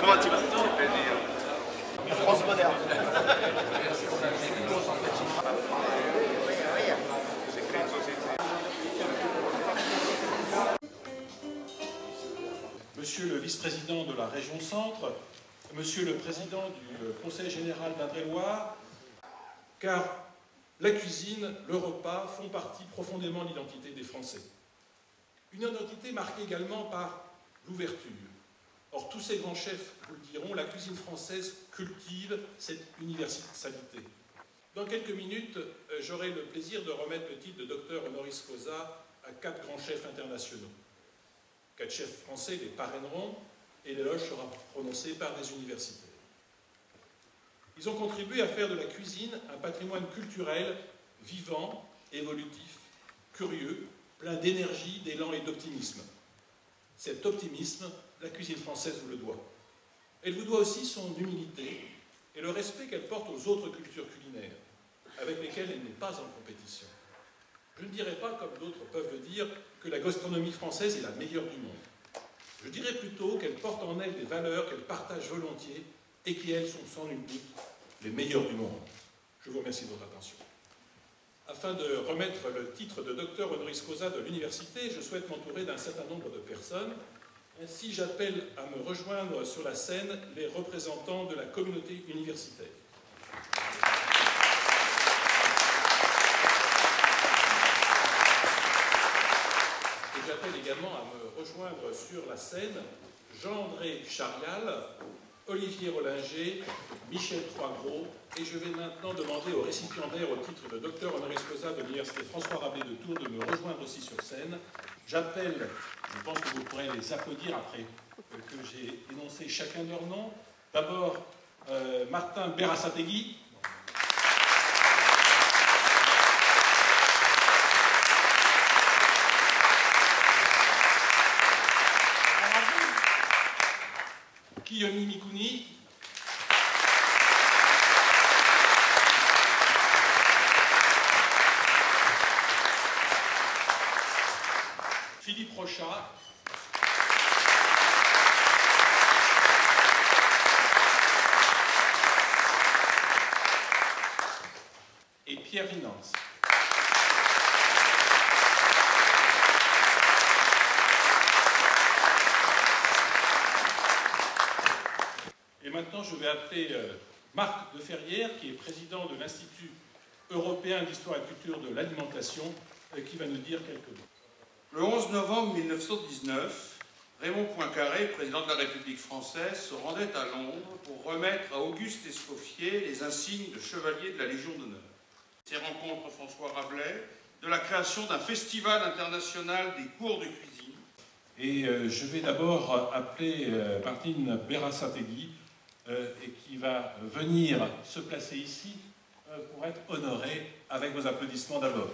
Comment tu vas? France moderne. Monsieur le vice-président de la région Centre, Monsieur le président du Conseil général d'Indre-et-Loire, car la cuisine, le repas font partie profondément de l'identité des Français. Une identité marquée également par l'ouverture. Or, tous ces grands chefs vous le diront, la cuisine française cultive cette universalité. Dans quelques minutes, euh, j'aurai le plaisir de remettre le titre de docteur honoris causa à quatre grands chefs internationaux. Quatre chefs français les parraineront et l'éloge sera prononcé par des universitaires. Ils ont contribué à faire de la cuisine un patrimoine culturel vivant, évolutif, curieux, plein d'énergie, d'élan et d'optimisme. Cet optimisme, la cuisine française vous le doit. Elle vous doit aussi son humilité et le respect qu'elle porte aux autres cultures culinaires, avec lesquelles elle n'est pas en compétition. Je ne dirais pas, comme d'autres peuvent le dire, que la gastronomie française est la meilleure du monde. Je dirais plutôt qu'elle porte en elle des valeurs qu'elle partage volontiers et qui, elles, sont sans nul doute les meilleures du monde. Je vous remercie de votre attention. Afin de remettre le titre de docteur honoris causa de l'université, je souhaite m'entourer d'un certain nombre de personnes. Ainsi, j'appelle à me rejoindre sur la scène les représentants de la communauté universitaire. J'appelle également à me rejoindre sur la scène Jean-André Charial, Olivier Rollinger, Michel Troisgros, et je vais maintenant demander aux récipiendaires au titre de docteur honoris causa de l'Université François Rabelais de Tours de me rejoindre aussi sur scène. J'appelle, je pense que vous pourrez les applaudir après que j'ai énoncé chacun de leurs noms. D'abord, euh, Martin Berasategui. Kiyomi Mikuni. Philippe Rochat. Et Pierre Vinance. Et maintenant, je vais appeler euh, Marc de Ferrière, qui est président de l'Institut européen d'histoire et culture de l'alimentation, euh, qui va nous dire quelques mots. Le 11 novembre 1919, Raymond Poincaré, président de la République française, se rendait à Londres pour remettre à Auguste Escoffier les insignes de chevalier de la Légion d'honneur. Ces rencontres François Rabelais de la création d'un festival international des cours de cuisine. Et euh, je vais d'abord appeler euh, Martine Berasategui, et qui va venir se placer ici euh, pour être honorée avec vos applaudissements d'abord.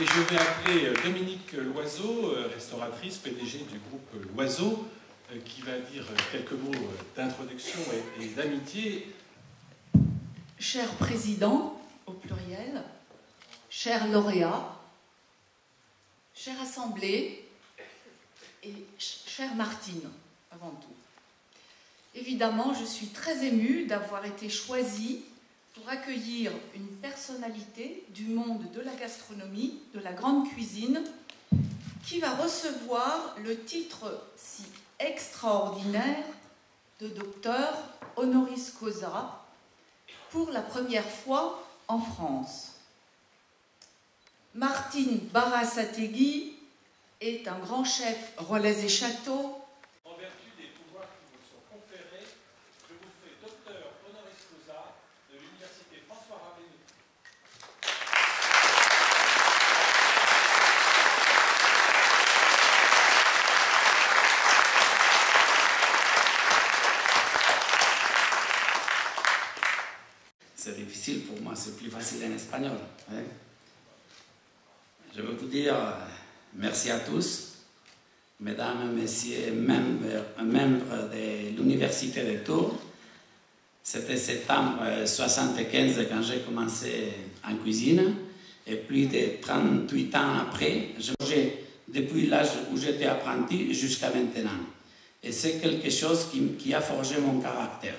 Et je vais appeler euh, Dominique Loiseau, euh, restauratrice, PDG du groupe Loiseau, euh, qui va dire euh, quelques mots euh, d'introduction et d'amitié. Cher président, au pluriel, chers lauréats, chère assemblée et ch- chère Martine, avant tout. Évidemment, je suis très émue d'avoir été choisie pour accueillir une personnalité du monde de la gastronomie, de la grande cuisine, qui va recevoir le titre si extraordinaire de docteur honoris causa pour la première fois en France. Martine Barasategui est un grand chef relais et châteaux, En vertu des pouvoirs qui vous sont conférés, je vous fais docteur honoris causa de l'Université François Rabelais. C'est difficile pour moi, c'est plus facile. en espagnol. ¿eh? Je veux vous dire euh, merci à tous, mesdames, messieurs, membres, de l'Université de Tours. C'était septembre 75 quand j'ai commencé en cuisine. Et plus de 38 ans après, j'ai depuis l'âge où j'étais apprenti jusqu'à maintenant. Et c'est quelque chose qui, a forgé mon caractère.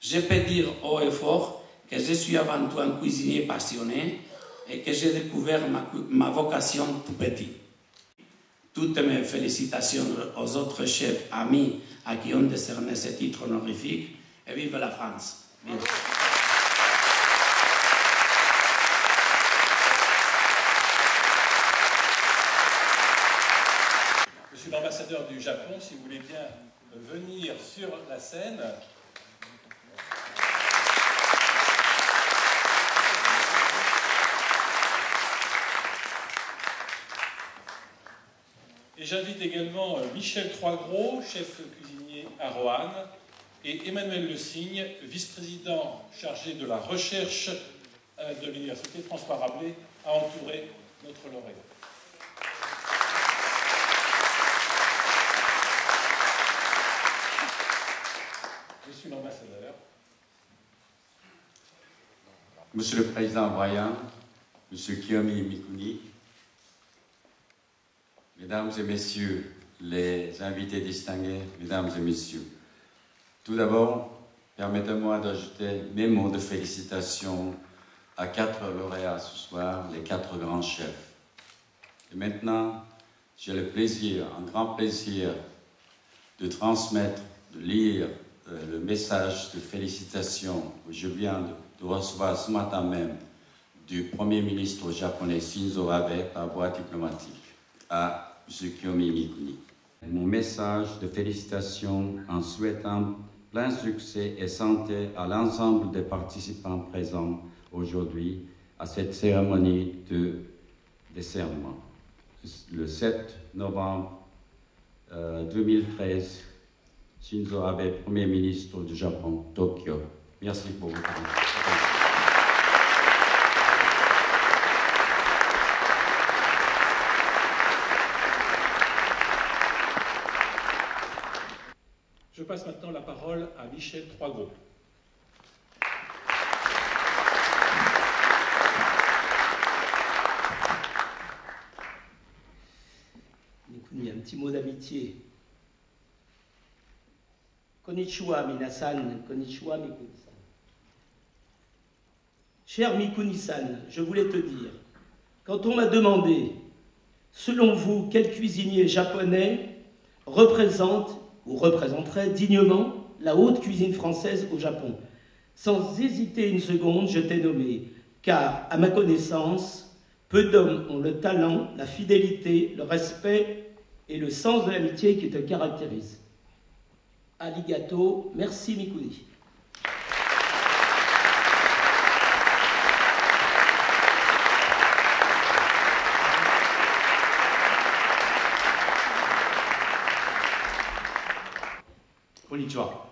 Je peux dire haut et fort que je suis avant tout un cuisinier passionné et que j'ai découvert ma, vocation tout petit. Toutes mes félicitations aux autres chefs amis à qui ont décerné ce titre honorifique et vive la France. Vive. Monsieur l'ambassadeur du Japon, si vous voulez bien venir sur la scène. J'invite également Michel Troisgros, chef cuisinier à Roanne, et Emmanuel Le Signe, vice-président chargé de la recherche de l'Université François Rabelais, à entourer notre lauréat. Monsieur l'ambassadeur. Monsieur le Président Brian, Monsieur Kiyomi Mikuni, Mesdames et Messieurs les invités distingués, Mesdames et Messieurs, tout d'abord, permettez-moi d'ajouter mes mots de félicitations à quatre lauréats ce soir, les quatre grands chefs. Et maintenant, j'ai le plaisir, un grand plaisir, de transmettre, de lire euh, le message de félicitations que je viens de, recevoir ce matin même du Premier ministre japonais Shinzo Abe par voie diplomatique à Mon message de félicitations en souhaitant plein succès et santé à l'ensemble des participants présents aujourd'hui à cette cérémonie de décernement. Le 7 novembre euh, 2013, Shinzo Abe, Premier ministre du Japon, Tokyo. Merci pour votre attention. Je passe maintenant la parole à Michel Troisgros. Mikuni, un petit mot d'amitié. Konnichiwa Minasan, Konnichiwa Mikuni-san. Cher Mikuni-san, je voulais te dire, quand on m'a demandé, selon vous, quel cuisinier japonais représente ou représenterait dignement la haute cuisine française au Japon, sans hésiter une seconde, je t'ai nommé, car, à ma connaissance, peu d'hommes ont le talent, la fidélité, le respect et le sens de l'amitié qui te caractérisent. Aligato, merci Mikuni. Konnichiwa.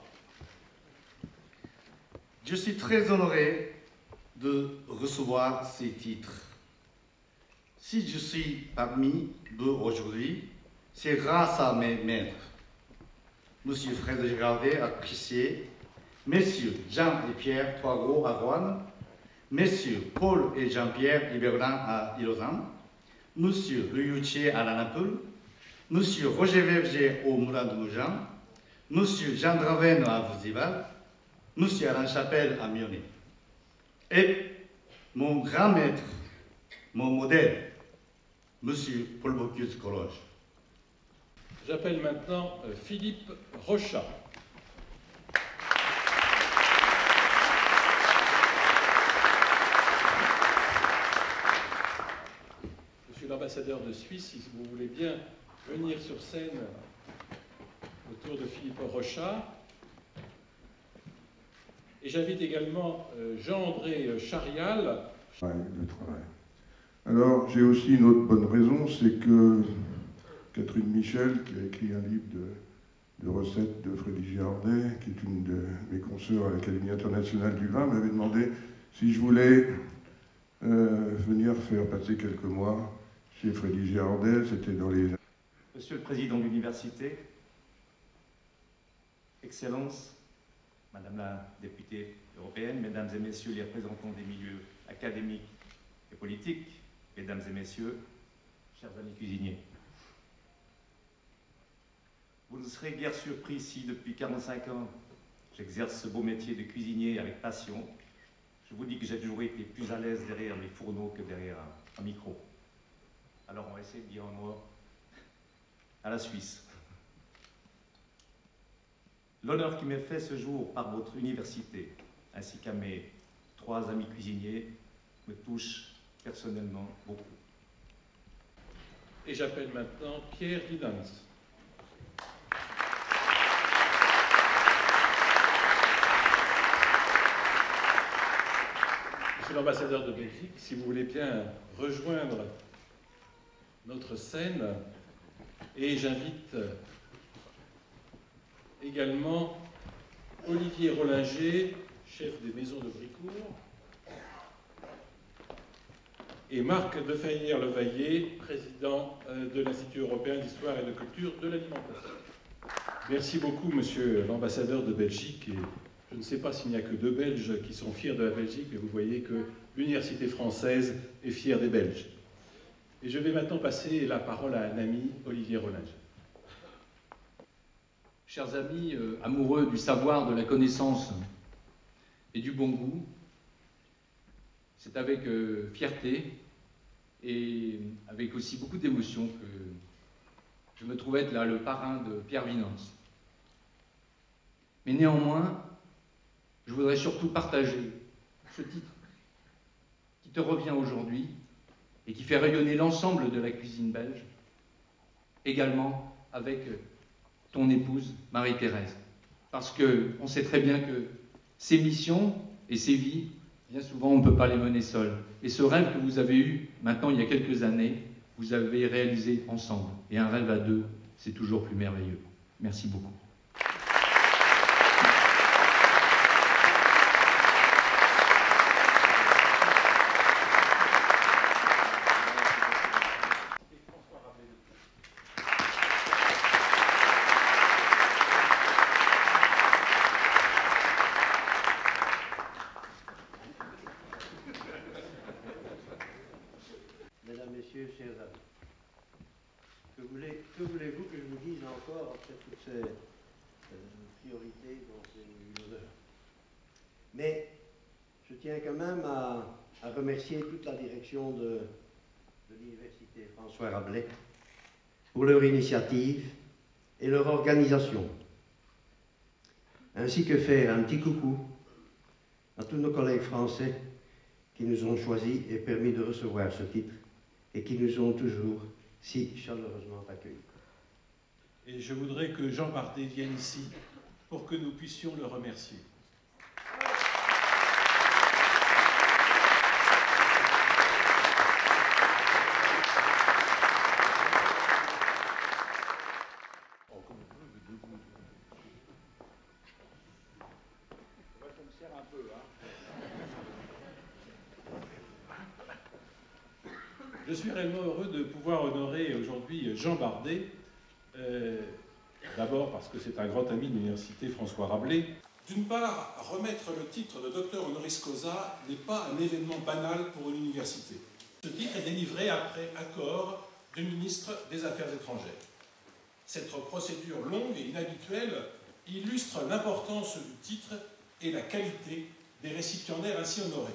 Je suis très honoré de recevoir ces titres. Si je suis parmi vous aujourd'hui, c'est grâce à mes maîtres. Monsieur Frédéric Gardet à Crissier, Messieurs Jean et Pierre Poirot à Rouen, Messieurs Paul et Jean-Pierre Liberlin à Ilozan, Monsieur Luyuchier à la Monsieur Roger Verger au Moulin de Mougin, Monsieur Jean Draven à Vouzival, Monsieur Alain Chapelle à Mionnet. Et mon grand maître, mon modèle, Monsieur Paul Bocuse Cologe. J'appelle maintenant euh, Philippe Rochat. Monsieur l'ambassadeur de Suisse, si vous voulez bien venir sur scène autour de Philippe Rochat. Et j'invite également euh, Jean-André Charial. Ouais, le travail. Alors, j'ai aussi une autre bonne raison, c'est que Catherine Michel, qui a écrit un livre de, de recettes de Frédéric Girardet, qui est une de mes consoeurs à l'Académie internationale du vin, m'avait demandé si je voulais euh, venir faire passer quelques mois chez Frédéric Girardet, c'était dans les... Monsieur le Président de l'Université, Excellences, Madame la députée européenne, Mesdames et Messieurs les représentants des milieux académiques et politiques, Mesdames et Messieurs, chers amis cuisiniers. Vous ne serez guère surpris si depuis 45 ans, j'exerce ce beau métier de cuisinier avec passion. Je vous dis que j'ai toujours été plus à l'aise derrière les fourneaux que derrière un, micro. Alors on va essayer de dire un mot à la Suisse. L'honneur qui m'est fait ce jour par votre université, ainsi qu'à mes trois amis cuisiniers, me touche personnellement beaucoup. Et j'appelle maintenant Pierre Vidans. Monsieur l'ambassadeur de Belgique, si vous voulez bien rejoindre notre scène, et j'invite également Olivier Rollinger, chef des maisons de Bricourt, et Marc Defaillère-Levaillé, président euh, de l'Institut européen d'histoire et de culture de l'alimentation. Merci beaucoup, monsieur l'ambassadeur de Belgique. Je ne sais pas s'il n'y a que deux Belges qui sont fiers de la Belgique, mais vous voyez que l'université française est fière des Belges. Et je vais maintenant passer la parole à un ami, Olivier Rollinger. Chers amis euh, amoureux du savoir, de la connaissance et du bon goût, c'est avec euh, fierté et avec aussi beaucoup d'émotion que je me trouve être là le parrain de Pierre Vinance. Mais néanmoins, je voudrais surtout partager ce titre qui te revient aujourd'hui et qui fait rayonner l'ensemble de la cuisine belge, également avec ton épouse Marie-Thérèse. Parce qu'on sait très bien que ces missions et ces vies, bien souvent, on ne peut pas les mener seuls. Et ce rêve que vous avez eu maintenant il y a quelques années, vous avez réalisé ensemble. Et un rêve à deux, c'est toujours plus merveilleux. Merci beaucoup. Mesdames, Messieurs, chers amis, que voulez- que voulez-vous que je vous dise encore après toutes ces euh, priorités dont j'ai eu l'honneur Mais je tiens quand même à, remercier toute la direction de, de l'Université François Rabelais pour leur initiative et leur organisation, ainsi que faire un petit coucou à tous nos collègues français qui nous ont choisis et permis de recevoir ce titre et qui nous ont toujours si chaleureusement accueillis. Et je voudrais que Jean Bardet vienne ici pour que nous puissions le remercier. Je suis réellement heureux de pouvoir honorer aujourd'hui Jean Bardet, euh, d'abord parce que c'est un grand ami de l'université François Rabelais. D'une part, remettre le titre de docteur honoris causa n'est pas un événement banal pour une université. Ce titre est délivré après accord du ministre des Affaires étrangères. Cette procédure longue et inhabituelle illustre l'importance du titre et la qualité des récipiendaires ainsi honorés.